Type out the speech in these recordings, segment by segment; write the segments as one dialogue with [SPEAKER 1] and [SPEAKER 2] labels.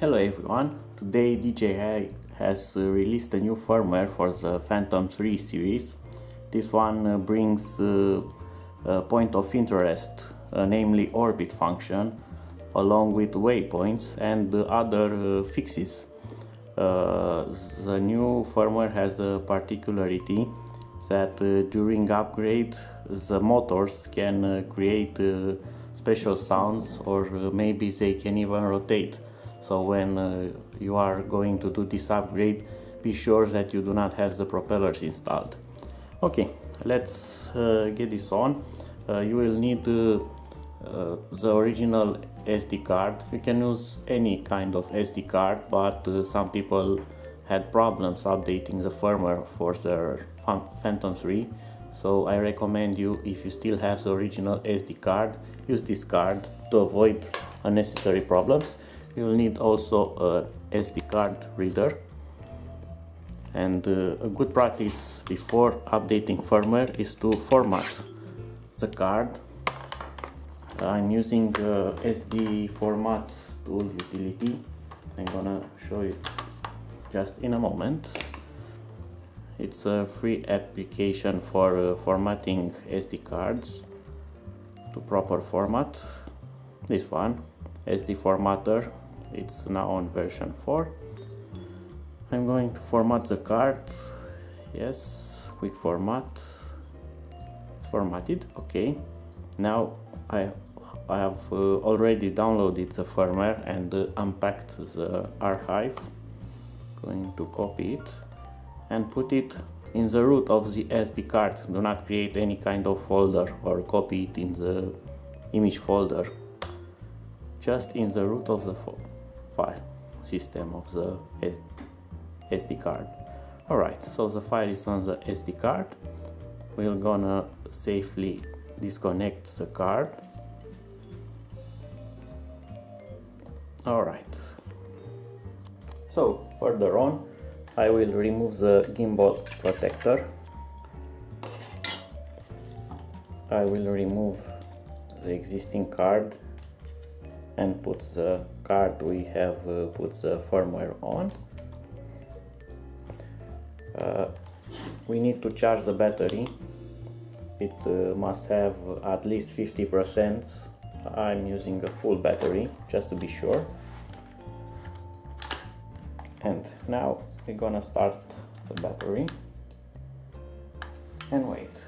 [SPEAKER 1] Hello everyone, today DJI has uh, released a new firmware for the Phantom 3 series. This one uh, brings uh, a point of interest, uh, namely orbit function, along with waypoints and other uh, fixes. Uh, the new firmware has a particularity that during upgrade the motors can create special sounds or maybe they can even rotate so when uh, you are going to do this upgrade be sure that you do not have the propellers installed. Okay let's uh, get this on. Uh, you will need uh, uh, the original SD card. You can use any kind of SD card but uh, some people had problems updating the firmware for their Phantom 3 so I recommend you if you still have the original SD card use this card to avoid unnecessary problems you'll need also a SD card reader and uh, a good practice before updating firmware is to format the card. I'm using uh, SD format tool utility. I'm gonna show you just in a moment. It's a free application for uh, formatting SD cards to proper format. This one SD formatter it's now on version 4 I'm going to format the card. Yes quick format. It's formatted okay. Now I I have uh, already downloaded the firmware and uh, unpacked the archive. Going to copy it and put it in the root of the SD card. Do not create any kind of folder or copy it in the image folder. Just in the root of the file system of the SD card. Alright so the file is on the SD card. We're gonna safely disconnect the card. Alright so further on I will remove the gimbal protector. I will remove the existing card and put the card we have uh, put the firmware on. Uh, we need to charge the battery. It uh, must have at least 50% I'm using a full battery just to be sure. And now we're gonna start the battery. And wait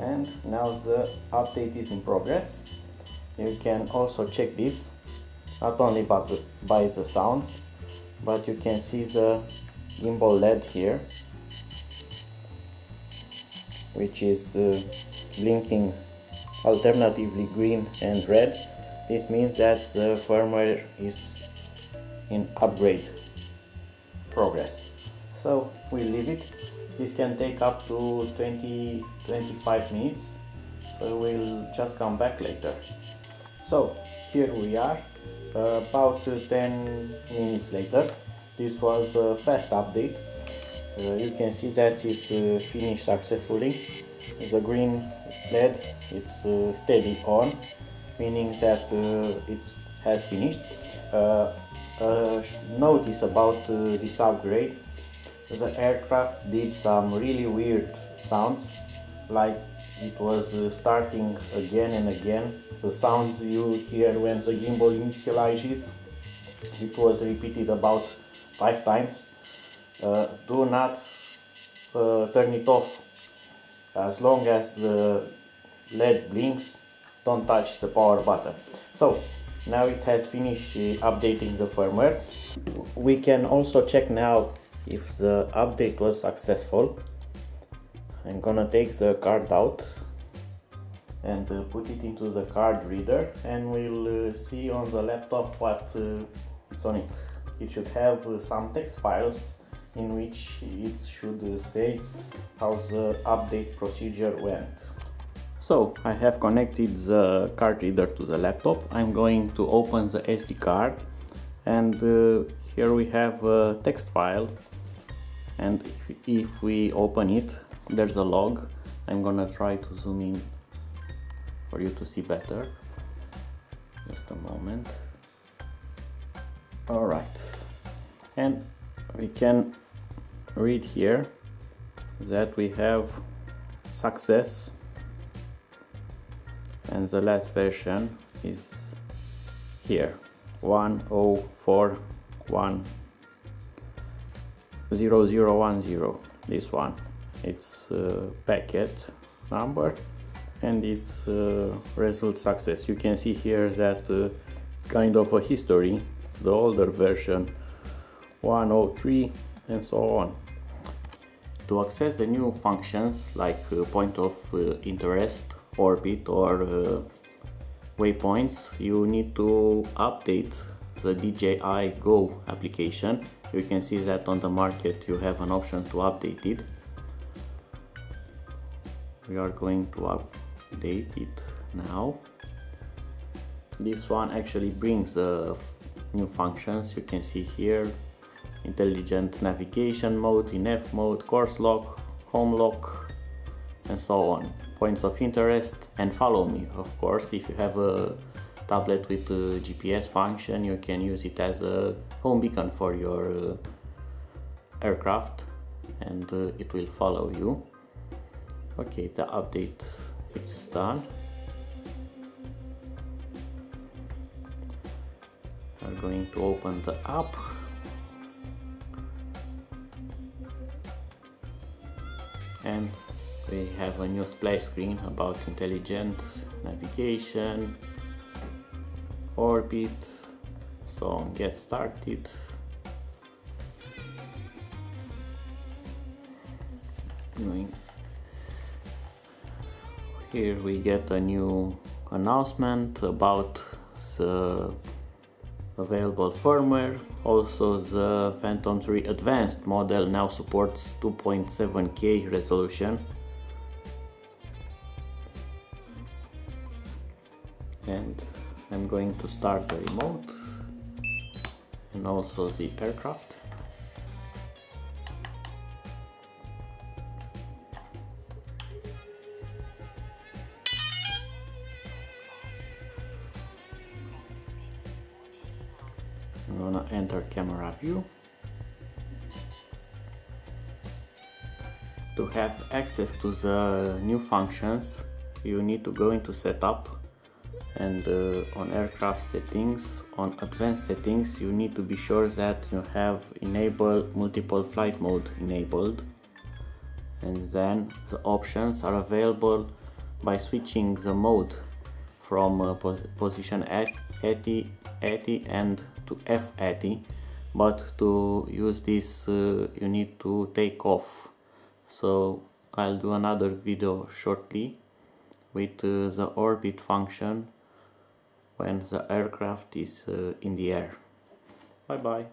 [SPEAKER 1] and now the update is in progress. You can also check this not only by the, by the sounds but you can see the gimbal LED here which is uh, blinking alternatively green and red. This means that the firmware is in upgrade progress. So we leave it this can take up to 20 25 minutes so we'll just come back later. So here we are uh, about 10 minutes later. This was a fast update. Uh, you can see that it uh, finished successfully. The green LED. It's uh, steady on meaning that uh, it has finished. Uh, notice about this upgrade the aircraft did some really weird sounds like it was uh, starting again and again. The sound you hear when the gimbal initializes. It was repeated about five times. Uh, do not uh, turn it off. As long as the LED blinks don't touch the power button. So now it has finished uh, updating the firmware. We can also check now if the update was successful I'm gonna take the card out and uh, put it into the card reader and we'll uh, see on the laptop what uh, it's on it. It should have uh, some text files in which it should uh, say how the update procedure went. So I have connected the card reader to the laptop. I'm going to open the SD card and uh, here we have a text file and if, we open it there's a log. I'm gonna try to zoom in for you to see better. Just a moment. Alright. And we can read here that we have success and the last version is here oh, 1041010 this one. It's uh, packet number and it's uh, result success. You can see here that uh, kind of a history the older version 103 and so on. To access the new functions like uh, point of uh, interest orbit or uh, waypoints you need to update the DJI Go application. You can see that on the market you have an option to update it. We are going to update it now. This one actually brings the new functions. You can see here intelligent navigation mode in F mode course lock home lock and so on. Points of interest and follow me of course if you have a tablet with a GPS function you can use it as a home beacon for your uh, aircraft and uh, it will follow you. Okay the update it's done. I'm going to open the app. And we have a new splash screen about intelligent navigation orbit so get started. Here we get a new announcement about the available firmware. Also the Phantom 3 Advanced model now supports 2.7K resolution I'm going to start the remote and also the aircraft. I'm gonna enter camera view to have access to the new functions you need to go into setup and uh, on aircraft settings on advanced settings you need to be sure that you have enable multiple flight mode enabled. And then the options are available by switching the mode from uh, po position 80, 80 and to F80 but to use this uh, you need to take off. So I'll do another video shortly with uh, the orbit function when the aircraft is uh, in the air. Bye bye.